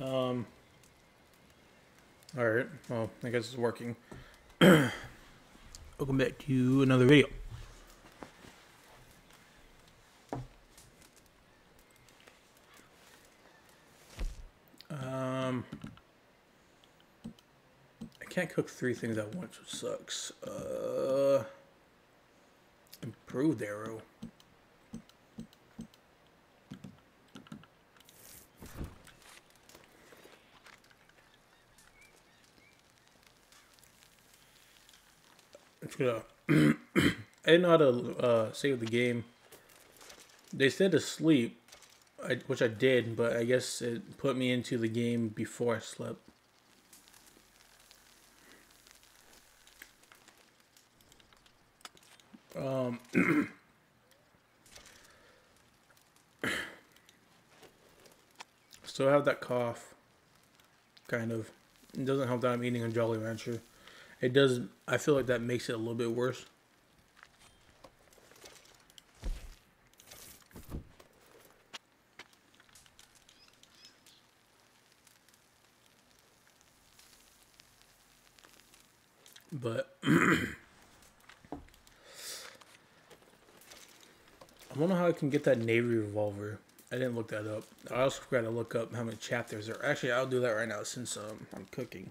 Um. All right. Well, I guess it's working. Welcome back to another video. Um. I can't cook three things at once, which sucks. Uh. Improved arrow. Gonna. I didn't know how to uh, save the game. They said to sleep, I, which I did, but I guess it put me into the game before I slept. Um. Still have that cough. Kind of. It doesn't help that I'm eating a Jolly Rancher. It does. I feel like that makes it a little bit worse. But I don't know how I can get that Navy revolver. I didn't look that up. I also forgot to look up how many chapters there. Actually, I'll do that right now since um, I'm cooking.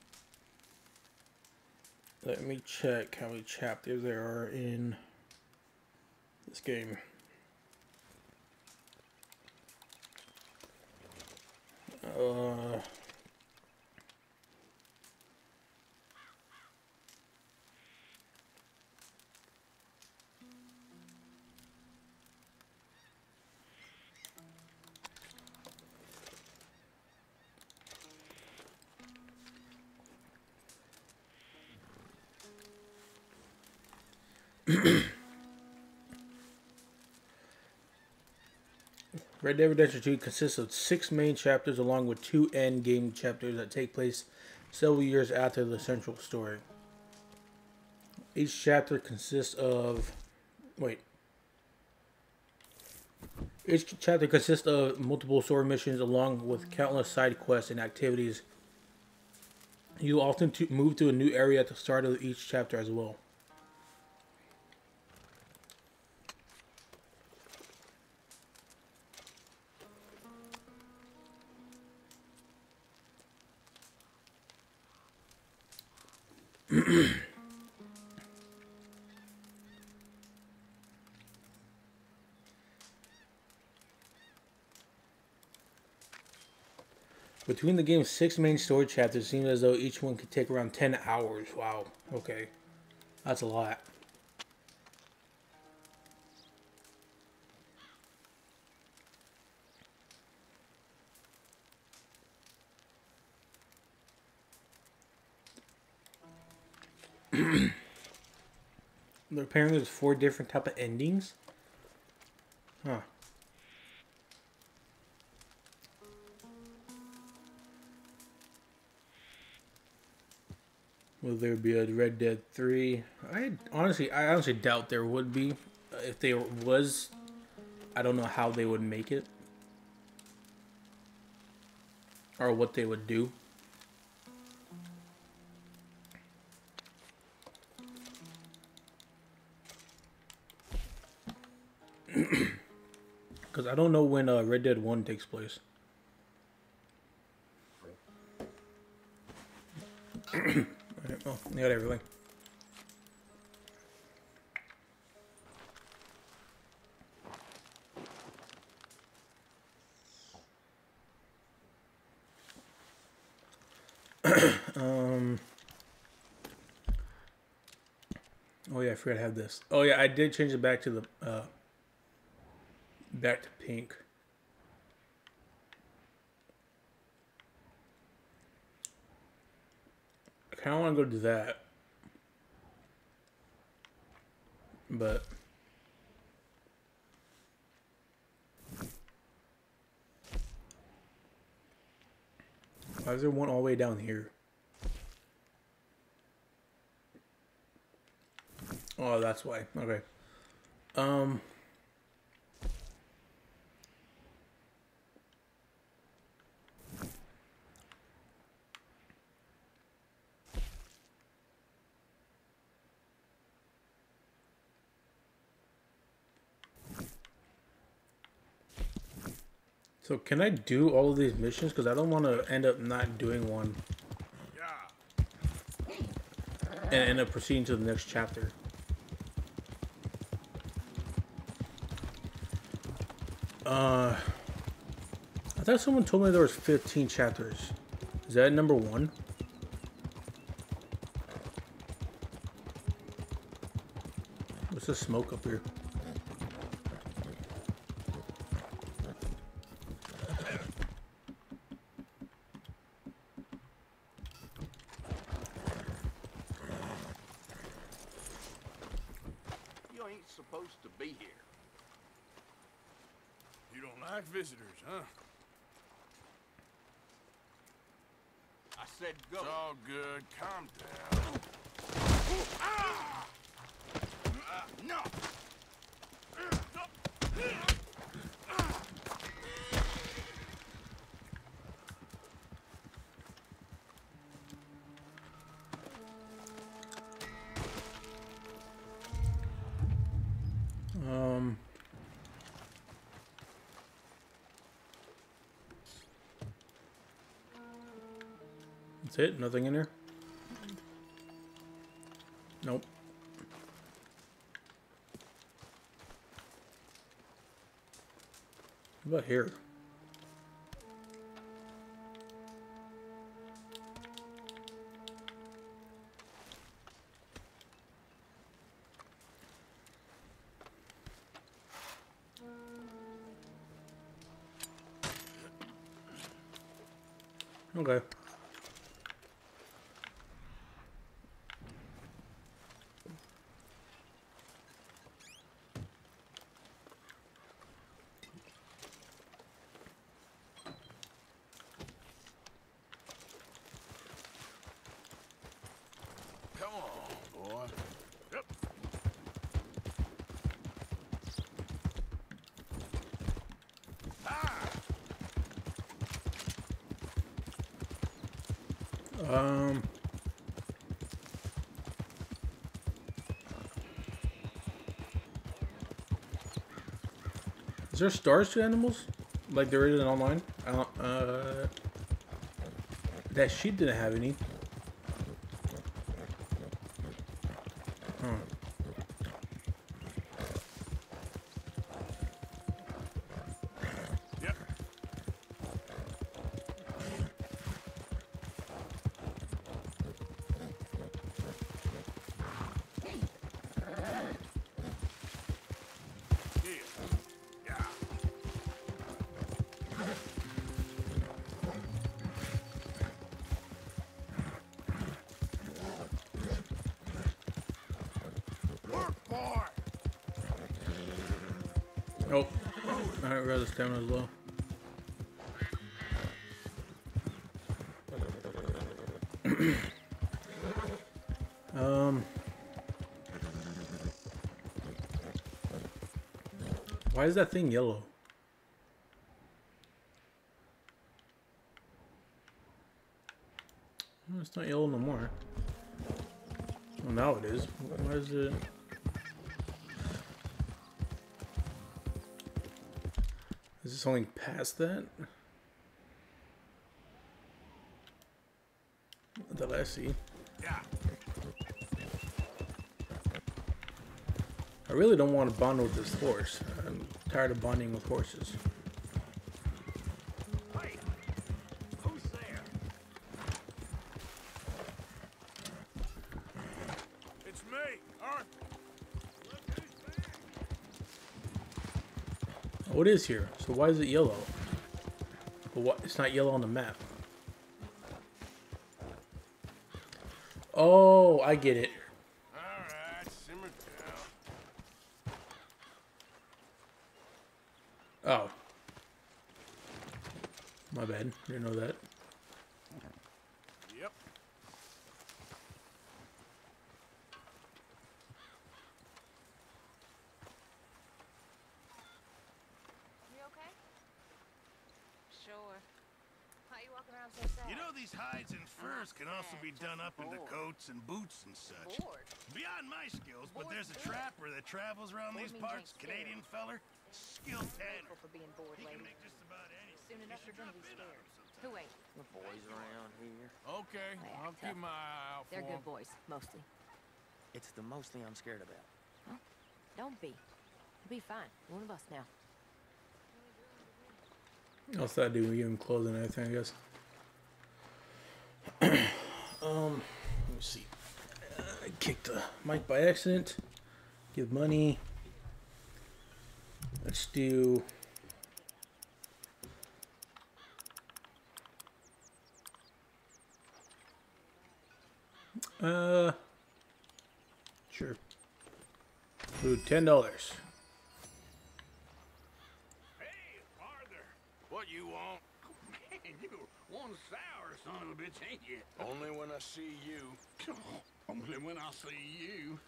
Let me check how many chapters there are in this game. Uh, Red Dead Redemption 2 consists of six main chapters along with two end game chapters that take place several years after the central story. Each chapter consists of. Wait. Each chapter consists of multiple story missions along with countless side quests and activities. You often move to a new area at the start of each chapter as well. Between the game's six main story chapters, it seems as though each one could take around 10 hours. Wow. Okay. That's a lot. Apparently there's four different type of endings. Huh. Will there be a Red Dead 3? I honestly, I honestly doubt there would be. If there was, I don't know how they would make it. Or what they would do. Because I don't know when uh, Red Dead 1 takes place. Alright, well, I got everything. um. Oh yeah, I forgot to have this. Oh yeah, I did change it back to the uh, back to pink. Kind of want to go do that, but why is there one all the way down here? Oh, that's why. Okay. Um. So can I do all of these missions? Because I don't want to end up not doing one and end up proceeding to the next chapter. Uh, I thought someone told me there was 15 chapters. Is that number one? What's the smoke up here? You ain't supposed to be here. You don't like visitors, huh? I said go. It's all good. Calm down. Ah! Uh, no! Uh, That's it? Nothing in here? Nope. What about here? Okay. Come on, boy. Yep. Ah! Um. Is there stars to animals? Like there is in online? Uh. That sheep didn't have any. Alright, rather stamina as well. um. Why is that thing yellow? Something past that? That I see. Yeah. I really don't want to bond with this horse. I'm tired of bonding with horses. It is here. So why is it yellow? But what? It's not yellow on the map. Oh, I get it. All right, simmer down. Oh. My bad. Didn't know that. Yep. You okay? Sure. Why you walking around so sad? You know these hides and furs can also be done up into coats and boots and such. Beyond my skills, but there's a trapper that travels around these parts. Canadian feller, skilled tanner. Grateful for being bored, He can lady. make just about any bet you're gonna be scared. Who ain't? The boys around here. Okay, I'll tough. keep my eye out for They're good boys, mostly. It's the mostly I'm scared about. Don't be. You'll be fine. One of us now. What's that do? We give him clothes and everything, I guess. Um, let me see. Uh, I kicked the mic by accident. Give money. Let's do. Uh, sure. Food ten dollars. Hey, Arthur. What you want? Man, you one sour son of a bitch, ain't you? Only when I see you. Only when I see you.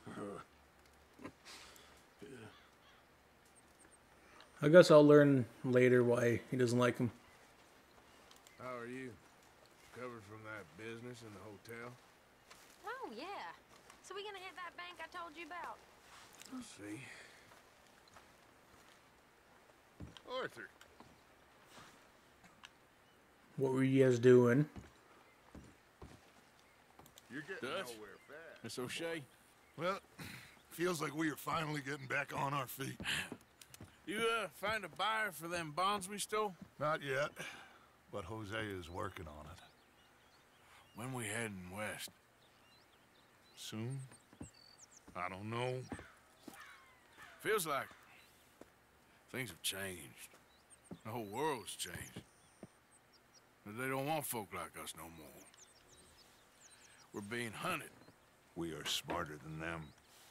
I guess I'll learn later why he doesn't like him. How are you? Recovered from that business in the hotel? Oh, yeah. So we gonna hit that bank I told you about? Let's see. Arthur. What were you guys doing? You're getting Dutch? nowhere fast. Miss O'Shea? Well, feels like we are finally getting back on our feet. You, uh, find a buyer for them bonds we stole? Not yet, but Jose is working on it. When we heading west? Soon? I don't know. Feels like things have changed. The whole world's changed. But they don't want folk like us no more. We're being hunted. We are smarter than them.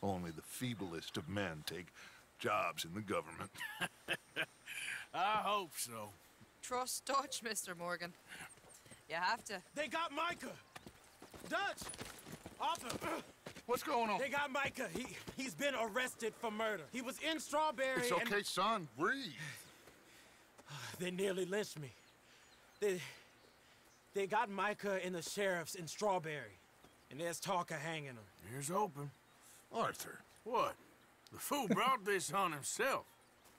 Only the feeblest of men take jobs in the government. I hope so. Trust Dutch, Mr. Morgan. You have to. They got Micah. Dutch. Arthur. What's going on? They got Micah. He he's been arrested for murder. He was in Strawberry. It's and okay, son. Breathe. They nearly lynched me. They they got Micah and the sheriffs in Strawberry, and there's talk of hanging him. Here's open. Arthur, What? The fool brought this on himself.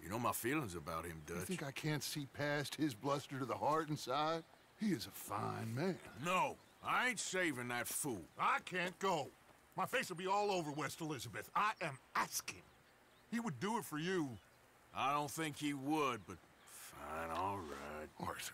You know my feelings about him, Dutch. you Dutch. think I can't see past his bluster to the heart inside? He is a fine man. No, I ain't saving that fool. I can't go. My face will be all over West Elizabeth. I am asking. He would do it for you, I don't think he would, but fine, all right. Arthur.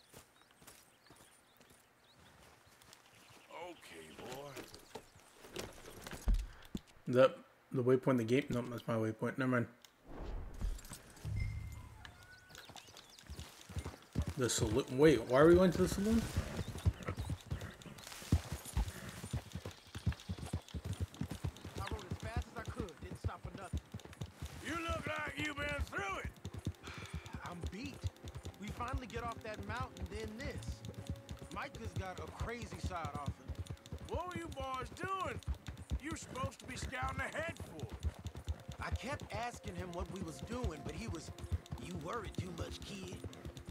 Okay, boy. is that the waypoint in the gate? No, that's my waypoint. Never mind. The saloon. Wait, why are we going to the saloon? I rode as fast as I could. Didn't stop for nothing. You look like you've been through it. I'm beat. We finally get off that mountain, then this. Micah's got a crazy side off him. What were you boys doing? You were supposed to be scouting ahead for. I kept asking him what we was doing, but he was, you worried too much, kid.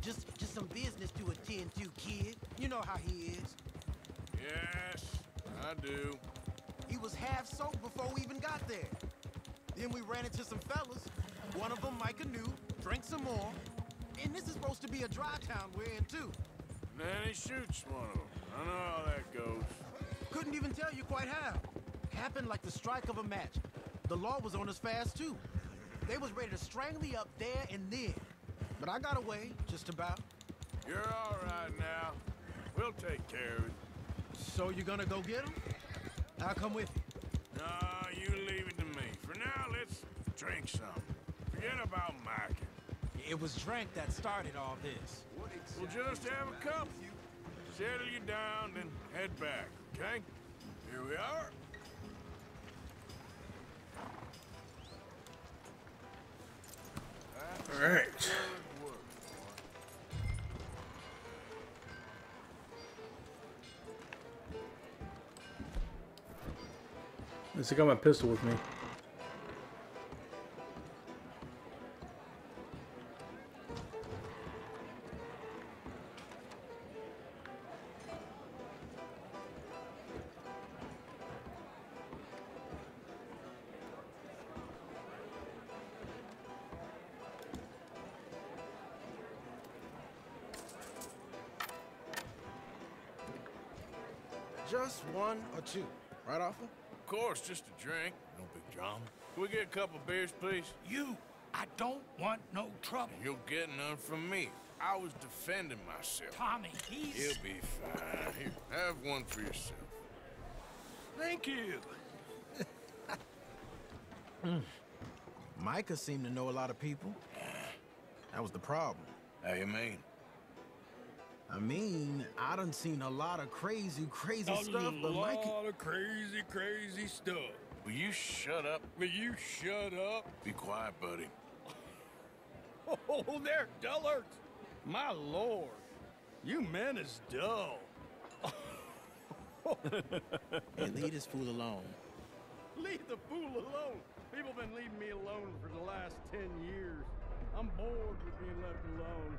Just, just some business to attend to, kid. You know how he is. Yes, I do. He was half soaked before we even got there. Then we ran into some fellas. One of them Micah knew, drank some more. And this is supposed to be a dry town we're in too. Then he shoots one of them. I know how that goes. Couldn't even tell you quite how. Happened like the strike of a match. The law was on us fast too. They was ready to strangle me up there and then. But I got away, just about. You're all right now. We'll take care of it. So you're gonna go get him? I'll come with you. No, you leave it to me. For now, let's drink some. Forget about Micah. It was drink that started all this. We'll just have a couple. Settle you down, then head back, Okay, here we are. All right. I least I got my pistol with me. Just one or two, right, Arthur? Of course, just a drink. No big drama. Can we get a couple beers, please? You, I don't want no trouble. You'll get none from me. I was defending myself. Tommy, he's... He'll be fine. Here, have one for yourself. Thank you. Micah seemed to know a lot of people. That was the problem. How you mean? I mean, I done seen a lot of crazy, crazy A stuff, but lot Micah... of crazy, crazy stuff. Will you shut up? Will you shut up? Be quiet, buddy. Oh, they're dullards. My lord, you men is dull. Hey, leave this fool alone. Leave the fool alone. People been leaving me alone for the last ten years. I'm bored with being left alone.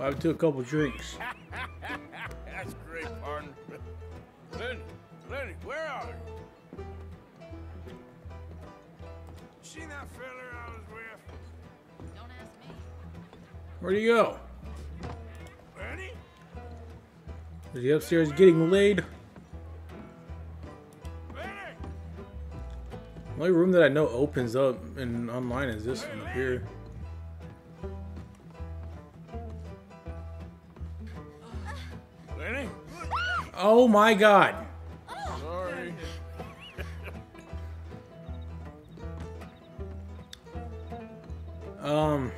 I took a couple drinks. that's great, partner. Lenny, Lenny, where are you? See that fella I was with? Don't ask me. Where'd he go? Lenny? Is he upstairs getting laid? Lenny? The only room that I know opens up and online is this one up here. Oh my god. Sorry. Um,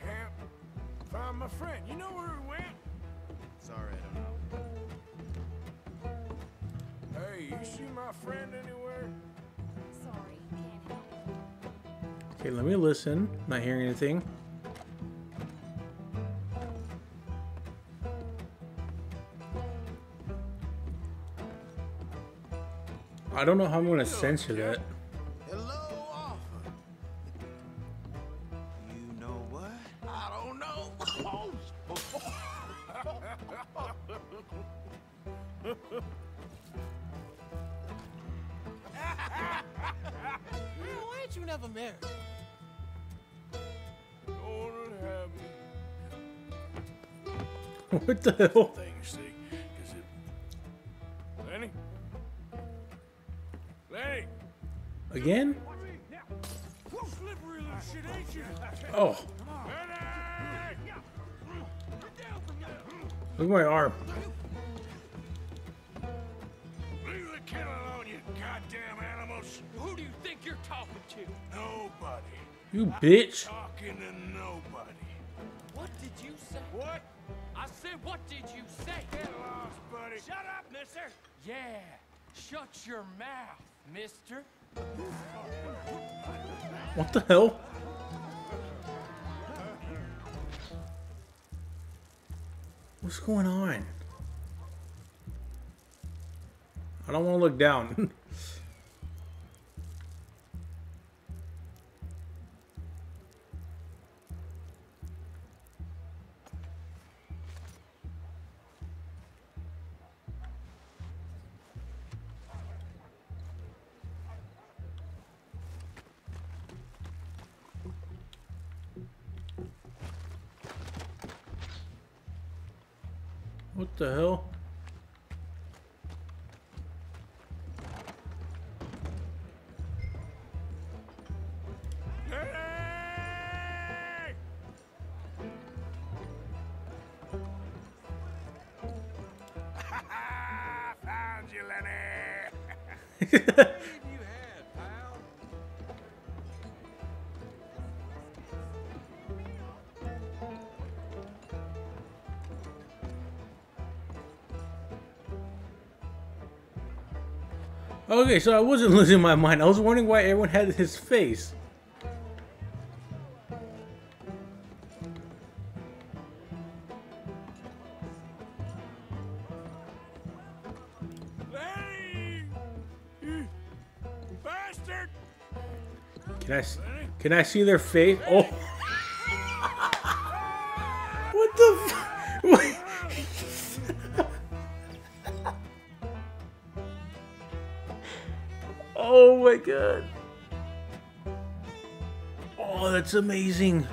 Can't find my friend. You know where he went? Sorry, I don't know. Hey, you see my friend anywhere? Sorry, can't help. okay, let me listen. Not hearing anything. I don't know how I'm gonna censor that. Hello, You know what? I don't know. Why ain't you never married? Lord have me. what the hell? See, Again? Slippery little shit, ain't you? Oh, look at my arm. Leave the kid alone, you goddamn animals! Who do you think you're talking to? Nobody. You bitch. Talking to nobody. What did you say? What? I said, what did you say? Get lost, buddy. Shut up, mister! Yeah, shut your mouth, mister. What the hell? What's going on? I don't want to look down. What the hell? Found you, Lenny. Okay, so I wasn't losing my mind. I was wondering why everyone had his face. Lenny! You bastard! Can I can I see their face? Oh. Amazing.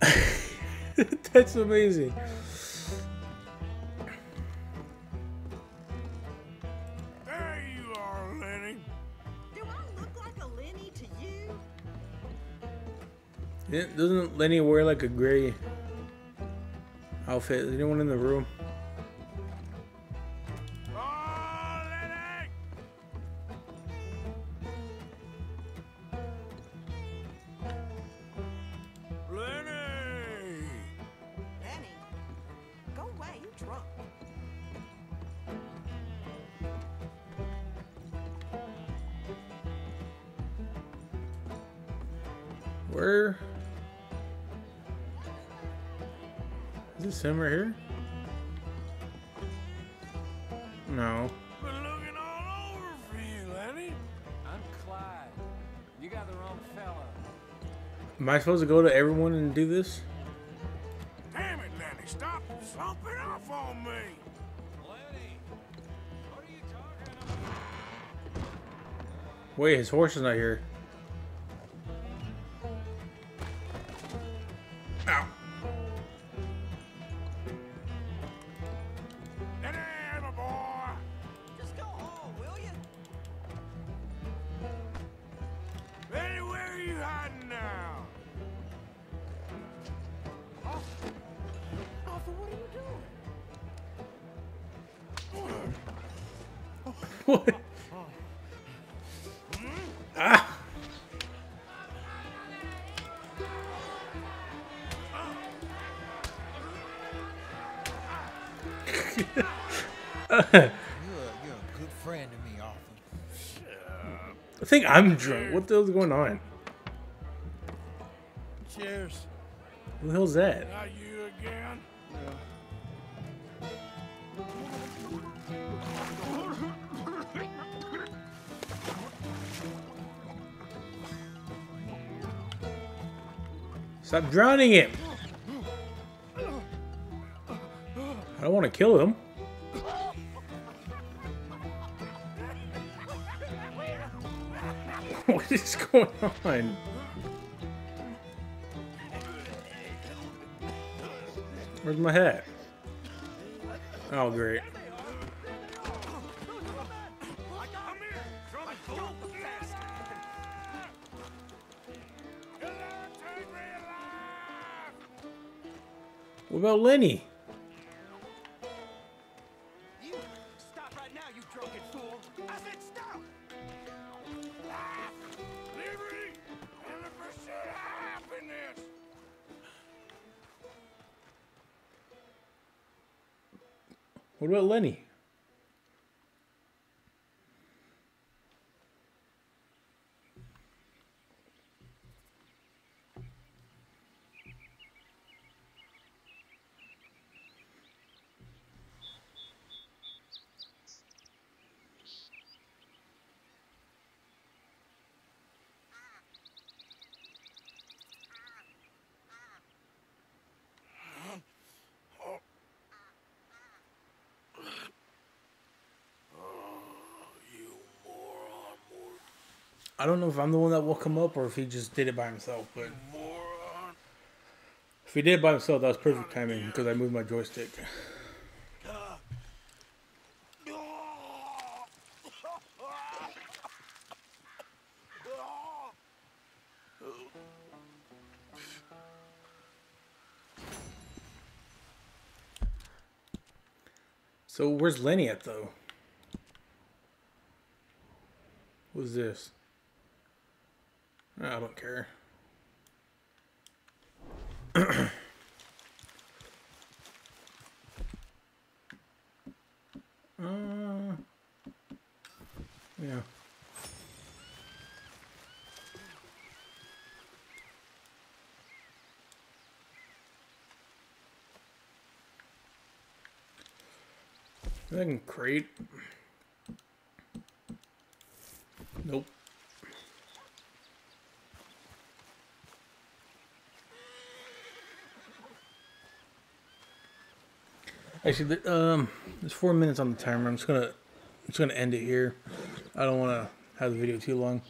that's amazing. There you are, Lenny. Do I look like a Lenny to you? Yeah, Doesn't Lenny wear like a gray outfit? Is anyone in the room? Am I supposed to go to everyone and do this? Damn it, Lenny. Stop slumping off on me. Lenny, what are you talking about? Wait, his horse is not here. A, you're a good friend to me. I think I'm drunk. What the hell's going on? Cheers. Who the hell's that? Not you again? Stop drowning him! Kill him. what is going on? Where's my hat? Oh, great. What about Lenny? What about Lenny? I don't know if I'm the one that woke him up or if he just did it by himself, but if he did it by himself, that was perfect timing because I moved my joystick. So where's Lenny at though? What's this? I don't care. uh, yeah. I can crate. Nope. Actually, the, um, there's four minutes on the timer. I'm just gonna, I'm just gonna end it here. I don't want to have the video too long.